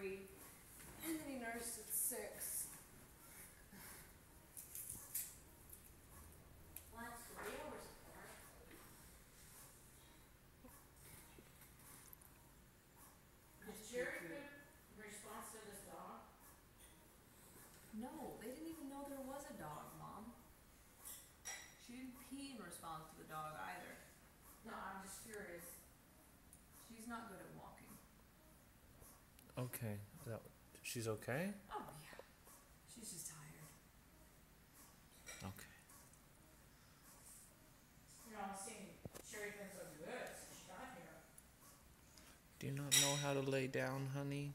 three, and then he nursed at six. Well, that's three hours apart. Is Jerry good in response to this dog? No, they didn't even know there was a dog, mom. She didn't pee in response to the dog either. No, I'm just curious. She's not good at. Okay. That, she's okay? Oh, yeah. She's just tired. Okay. You know, Sherry good since she got here. Do you not know how to lay down, honey?